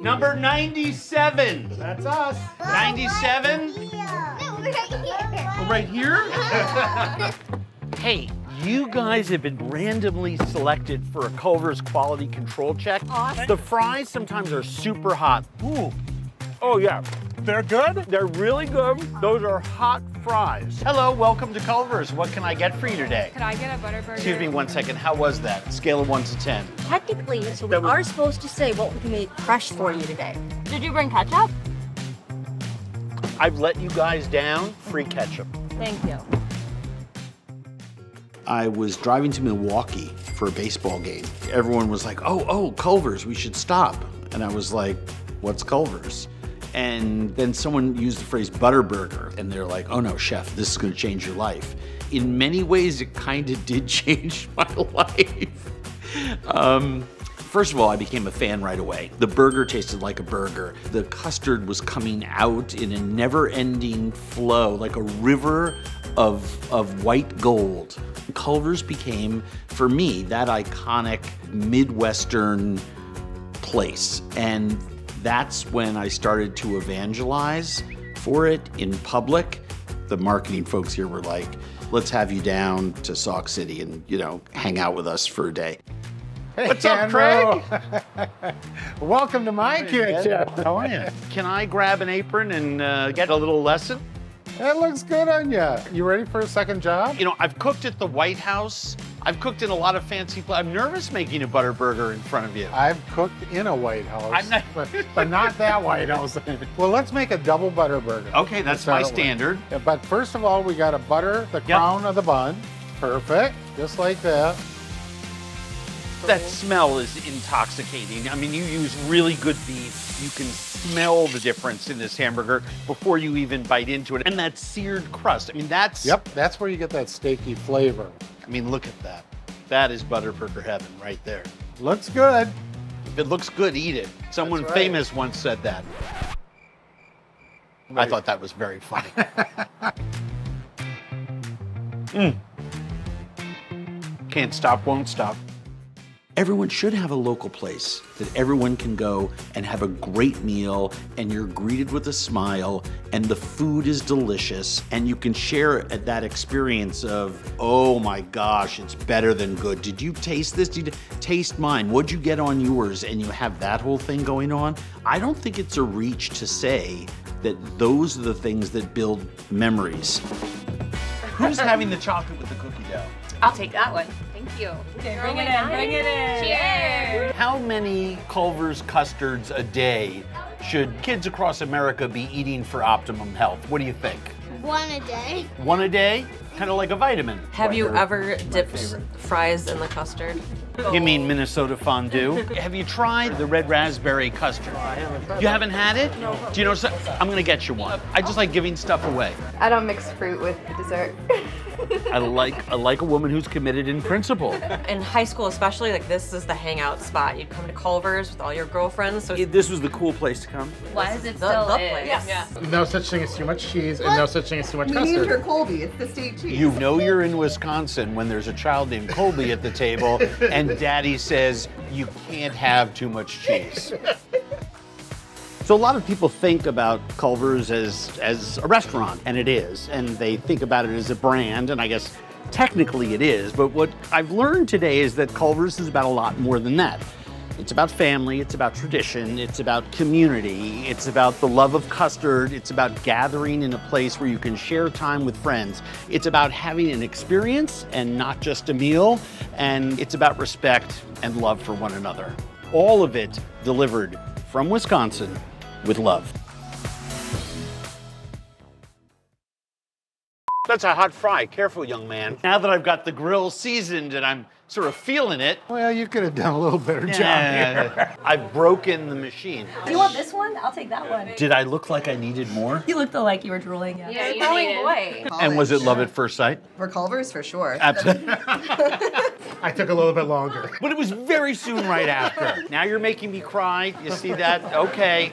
Number 97. That's us. 97? Right here. Oh, right here? hey, you guys have been randomly selected for a Culver's quality control check. Awesome. The fries sometimes are super hot. Ooh. Oh, yeah. They're good? They're really good. Those are hot fries. Hello, welcome to Culver's. What can I get for you today? Could I get a butter burger? Excuse me one second. How was that? Scale of one to 10. Technically, so we was- are supposed to say what we made fresh for you today. Did you bring ketchup? I've let you guys down. Free ketchup. Thank you. I was driving to Milwaukee for a baseball game. Everyone was like, oh, oh, Culver's, we should stop. And I was like, what's Culver's? And then someone used the phrase Butterburger, and they're like, oh no, chef, this is gonna change your life. In many ways, it kind of did change my life. Um, First of all, I became a fan right away. The burger tasted like a burger. The custard was coming out in a never ending flow, like a river of, of white gold. Culver's became, for me, that iconic Midwestern place. And that's when I started to evangelize for it in public. The marketing folks here were like, let's have you down to Sauk City and, you know, hang out with us for a day. Hey, What's up, Craig? Welcome to my kitchen. How are you? Can I grab an apron and uh, get a little lesson? That looks good on you. You ready for a second job? You know, I've cooked at the White House. I've cooked in a lot of fancy places. I'm nervous making a butter burger in front of you. I've cooked in a White House, I'm not- but, but not that White House. well, let's make a double butter burger. Okay, that's my standard. Yeah, But first of all, we got to butter the crown of the bun. Perfect, just like that. That smell is intoxicating. I mean, you use really good beef. You can smell the difference in this hamburger before you even bite into it. And that seared crust. I mean, that's. Yep, that's where you get that steaky flavor. I mean, look at that. That is butter burger heaven right there. Looks good. If it looks good, eat it. Someone right. famous once said that. I thought that was very funny. Mm. Can't stop, won't stop. Everyone should have a local place that everyone can go and have a great meal, and you're greeted with a smile, and the food is delicious, and you can share that experience of, oh my gosh, it's better than good. Did you taste this? Did you taste mine? What'd you get on yours? And you have that whole thing going on. I don't think it's a reach to say that those are the things that build memories. Who's having the chocolate with the cookie dough? I'll take that one. Thank you. Okay, bring it in, bring it in. Cheers. How many Culver's custards a day should kids across America be eating for optimum health? What do you think? One a day. One a day? Kind of like a vitamin. Have you ever dipped favorite. fries in the custard? You mean Minnesota fondue? Have you tried the red raspberry custard? You haven't had it? No. Do you know something? I'm gonna get you one. I just like giving stuff away. I don't mix fruit with dessert. I like I like a woman who's committed in principle. In high school, especially, like this is the hangout spot. You'd come to Culver's with all your girlfriends. So It- this was the cool place to come. Why is it the, still the is? place. Yeah. No such thing as too much cheese, and no such thing as too much We named her custard. Colby. It's the state cheese. You know you're in Wisconsin when there's a child named Colby at the table and daddy says you can't have too much cheese. So a lot of people think about Culver's as as a restaurant, and it is, and they think about it as a brand, and I guess technically it is. But what I've learned today is that Culver's is about a lot more than that. It's about family, it's about tradition, it's about community, it's about the love of custard, it's about gathering in a place where you can share time with friends. It's about having an experience and not just a meal, and it's about respect and love for one another. All of it delivered from Wisconsin with love. That's a hot fry. Careful, young man. Now that I've got the grill seasoned and I'm sort of feeling it, Well, you could have done a little better job here. I've broken the machine. Do you want this one? I'll take that one. Did I look like I needed more? You looked like you were drooling. Yeah. Yeah, you Growing needed- boy. And was it love at first sight? For Culver's, for sure. Absolutely. I took a little bit longer. but it was very soon right after. Now you're making me cry. You see that? Okay.